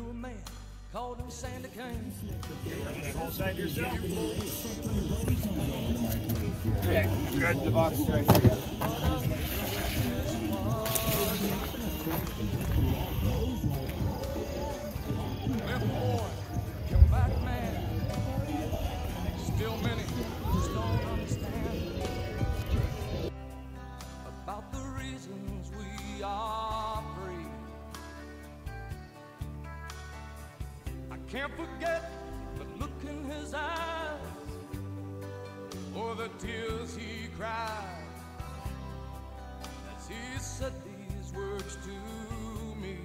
knew a man called him Sandy Kane. Good, the box right here. Can't forget the look in his eyes or the tears he cried as he said these words to me.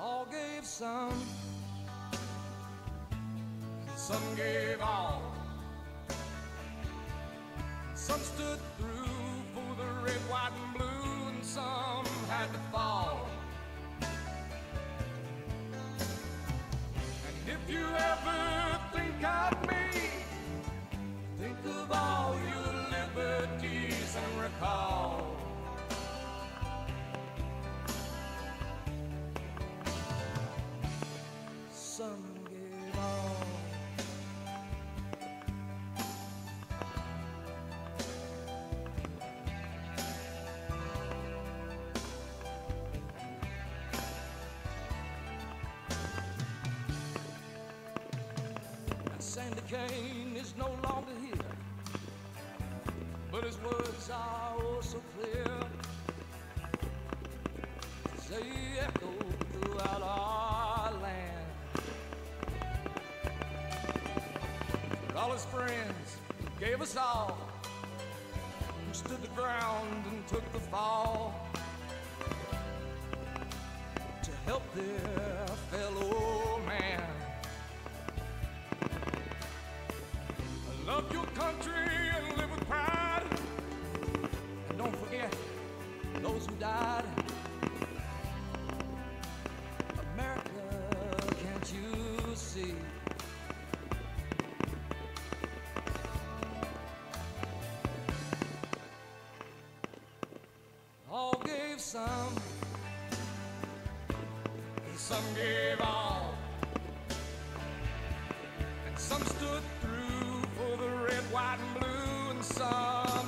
All gave some, some gave all. Some stood through for the red, white, and blue, some had to fall. And if you ever think of me, think of all your liberties and recall. Now Sandy Kane is no longer here, but his words are oh so clear. They echo throughout our land. But all his friends gave us all, who stood the ground and took the fall to help their fellow man. Love your country and live with pride. And don't forget those who died. America, can't you see? All gave some, and some gave all. And some stood white, and blue, and some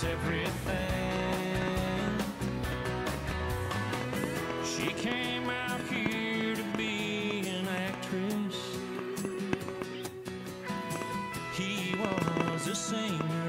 was everything. She came out here to be an actress. He was a singer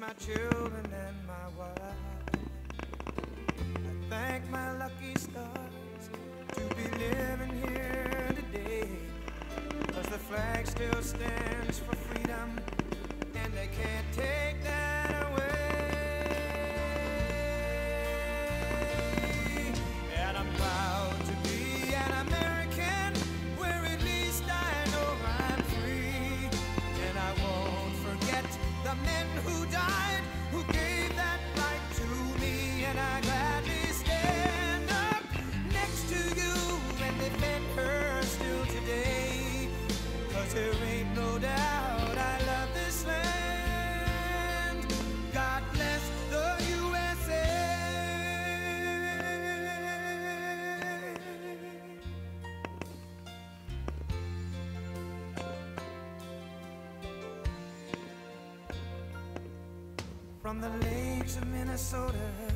my children and my wife. I thank my lucky stars to be living here today, 'cause the flag still stands for freedom, and they can't take that away. And I'm proud to be an American, where at least I know I'm free. And I won't forget the men From the lakes of Minnesota